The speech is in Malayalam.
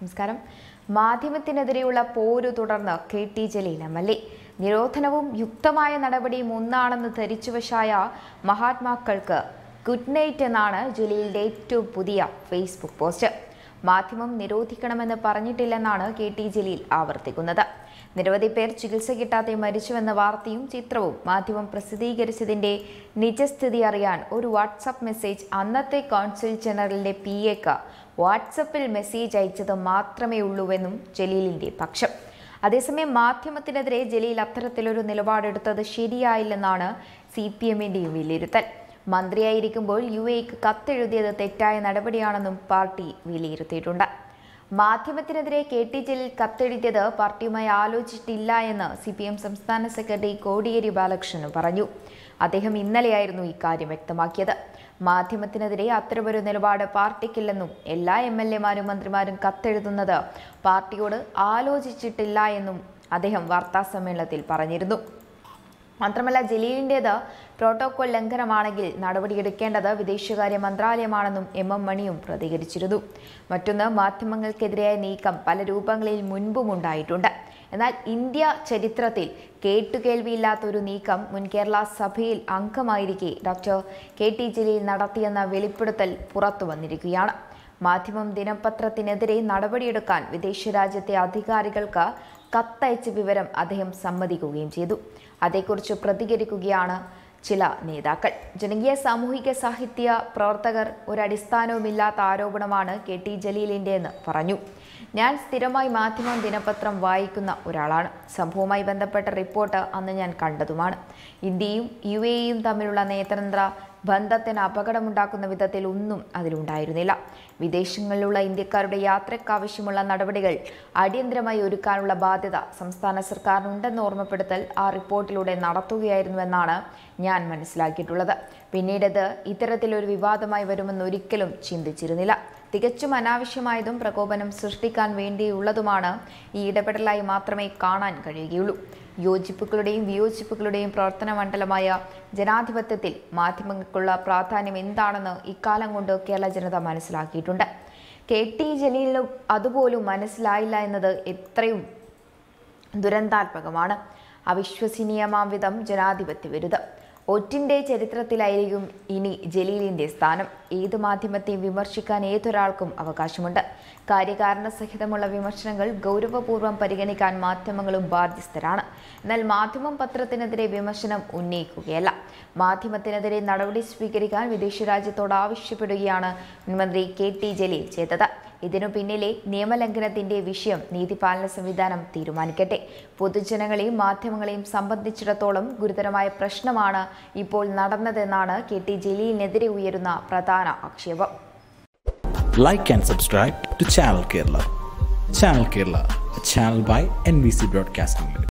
നമസ്കാരം. മാധ്യമത്തിനെതിരെയുള്ള പോര് തുടർന്ന് K T Jaleel M L A. നിരോധനവും യുക്തമായ നടപടിയും ഒന്നാണെന്ന് ധരിച്ചുവശായ മഹാത്മാക്കൾക്ക് ഗുഡ് നൈറ്റ് എന്നാണ് ജലീലിന്റെ ഏറ്റവും പുതിയ ഫേസ്ബുക്ക് പോസ്റ്റ്. മാധ്യമം നിരോധിക്കണമെന്ന് പറഞ്ഞിട്ടില്ലെന്നാണ് കെ ടി ജലീൽ ആവർത്തിക്കുന്നത്. നിരവധി പേർ ചികിത്സ കിട്ടാതെ മരിച്ചുവെന്ന വാർത്തയും ചിത്രവും മാധ്യമം പ്രസിദ്ധീകരിച്ചതിന്റെ നിജസ്ഥിതി അറിയാൻ ഒരു വാട്സപ്പ് മെസ്സേജ് അന്നത്തെ കോൺസുൽ ജനറലിന്റെ പി എക്ക് വാട്സപ്പിൽ മെസ്സേജ് അയച്ചത് മാത്രമേ ഉള്ളൂവെന്നും ജലീലിന്റെ പക്ഷം. അതേസമയം മാധ്യമത്തിനെതിരെ ജലീൽ അത്തരത്തിലൊരു നിലപാടെടുത്തത് ശരിയായില്ലെന്നാണ് സി പി എമ്മിന്റെയും വിലയിരുത്തൽ. മന്ത്രിയായിരിക്കുമ്പോൾ യു എക്ക് കത്തെഴുതിയത് തെറ്റായ നടപടിയാണെന്നും പാർട്ടി വിലയിരുത്തിയിട്ടുണ്ട്. മാധ്യമത്തിനെതിരെ കെ ടി ജലീൽ കത്തെഴുതിയത് പാർട്ടിയുമായി ആലോചിച്ചിട്ടില്ല എന്ന് സി പി എം സംസ്ഥാന സെക്രട്ടറി കോടിയേരി ബാലകൃഷ്ണൻ പറഞ്ഞു. അദ്ദേഹം ഇന്നലെയായിരുന്നു ഇക്കാര്യം വ്യക്തമാക്കിയത്. മാധ്യമത്തിനെതിരെ അത്തരമൊരു നിലപാട് പാർട്ടിക്കില്ലെന്നും എല്ലാ എം എൽ എമാരും മന്ത്രിമാരും കത്തെഴുതുന്നത് പാർട്ടിയോട് ആലോചിച്ചിട്ടില്ല എന്നും അദ്ദേഹം വാർത്താസമ്മേളനത്തിൽ പറഞ്ഞിരുന്നു. മാത്രമല്ല ജലീലിന്റേത് പ്രോട്ടോകോൾ ലംഘനമാണെങ്കിൽ നടപടിയെടുക്കേണ്ടത് വിദേശകാര്യ മന്ത്രാലയമാണെന്നും എം എം മണിയും പ്രതികരിച്ചിരുന്നു. മറ്റൊന്ന് മാധ്യമങ്ങൾക്കെതിരായ നീക്കം പല രൂപങ്ങളിൽ മുൻപും ഉണ്ടായിട്ടുണ്ട്. എന്നാൽ ഇന്ത്യ ചരിത്രത്തിൽ കേട്ടുകേൾവിയില്ലാത്ത ഒരു നീക്കം മുൻ കേരള സഭയിൽ അംഗമായിരിക്കെ ഡോക്ടർ കെ. ടി. ജലീൽ നടത്തിയെന്ന വെളിപ്പെടുത്തൽ പുറത്തു വന്നിരിക്കുകയാണ്. മാധ്യമം ദിനപത്രത്തിനെതിരെ നടപടിയെടുക്കാൻ വിദേശ രാജ്യത്തെ അധികാരികൾക്ക് കത്തയച്ച വിവരം അദ്ദേഹം സമ്മതിക്കുകയും ചെയ്തു. അതേക്കുറിച്ച് പ്രതികരിക്കുകയാണ് ചില നേതാക്കൾ. ജനകീയ സാമൂഹിക സാഹിത്യ പ്രവർത്തകർ ഒരടിസ്ഥാനവുമില്ലാത്ത ആരോപണമാണ് കെ ടി ജലീലിന്റെയെന്ന് പറഞ്ഞു. ഞാൻ സ്ഥിരമായി മാധ്യമം ദിനപത്രം വായിക്കുന്ന ഒരാളാണ്. സംഭവവുമായി ബന്ധപ്പെട്ട റിപ്പോർട്ട് അന്ന് ഞാൻ കണ്ടതുമാണ്. ഇന്ത്യയും യു എയും തമ്മിലുള്ള നയതന്ത്ര ബന്ധത്തിന് അപകടമുണ്ടാക്കുന്ന വിധത്തിൽ ഒന്നും അതിലുണ്ടായിരുന്നില്ല. വിദേശങ്ങളിലുള്ള ഇന്ത്യക്കാരുടെ യാത്രയ്ക്കാവശ്യമുള്ള നടപടികൾ അടിയന്തരമായി ഒരുക്കാനുള്ള ബാധ്യത സംസ്ഥാന സർക്കാരിനുണ്ടെന്ന് ഓർമ്മപ്പെടുത്തൽ ആ റിപ്പോർട്ടിലൂടെ നടത്തുകയായിരുന്നുവെന്നാണ് ഞാൻ മനസ്സിലാക്കിയിട്ടുള്ളത്. പിന്നീടത് ഇത്തരത്തിലൊരു വിവാദമായി വരുമെന്ന് ഒരിക്കലും ചിന്തിച്ചിരുന്നില്ല. തികച്ചും അനാവശ്യമായതും പ്രകോപനം സൃഷ്ടിക്കാൻ വേണ്ടിയുള്ളതുമാണ് ഈ ഇടപെടലായി മാത്രമേ കാണാൻ കഴിയുകയുള്ളൂ. യോജിപ്പുകളുടെയും വിയോജിപ്പുകളുടെയും പ്രവർത്തന മണ്ഡലമായ ജനാധിപത്യത്തിൽ മാധ്യമങ്ങൾക്കുള്ള പ്രാധാന്യം എന്താണെന്ന് ഇക്കാലം കൊണ്ട് കേരള ജനത മനസ്സിലാക്കിയിട്ടുണ്ട്. കെ ടി ജലീലിനും അതുപോലും മനസ്സിലായില്ല എന്നത് എത്രയും ദുരന്താത്മകമാണ്. അവിശ്വസനീയമാം വിധം ജനാധിപത്യ വിരുദ്ധം. ഒറ്റിന്റെ ചരിത്രത്തിലായിരിക്കും ഇനി ജലീലിന്റെ സ്ഥാനം. ഏത് മാധ്യമത്തെയും വിമർശിക്കാൻ ഏതൊരാൾക്കും അവകാശമുണ്ട്. കാര്യകാരണ സഹിതമുള്ള വിമർശനങ്ങൾ ഗൗരവപൂർവം പരിഗണിക്കാൻ മാധ്യമങ്ങളും ബാധ്യസ്ഥരാണ്. എന്നാൽ മാധ്യമം പത്രത്തിനെതിരെ വിമർശനം ഉന്നയിക്കുകയല്ല. മാധ്യമത്തിനെതിരെ നടപടി സ്വീകരിക്കാൻ വിദേശ രാജ്യത്തോട് ആവശ്യപ്പെടുകയാണ് മുൻമന്ത്രി കെ ടി ജലീൽ ചെയ്തത്. ഇതിനു പിന്നിലെ നിയമലംഘനത്തിന്റെ വിഷയം നീതിപാലന സംവിധാനം തീരുമാനിക്കട്ടെ. പൊതുജനങ്ങളെയും മാധ്യമങ്ങളെയും സംബന്ധിച്ചിടത്തോളം ഗുരുതരമായ പ്രശ്നമാണ് ഇപ്പോൾ നടന്നതെന്നാണ് കെ ടി ജലീലിനെതിരെ ഉയരുന്ന പ്രധാന ആക്ഷേപം. Like and subscribe to channel Kerala channel Kerala channel by N B C Limited.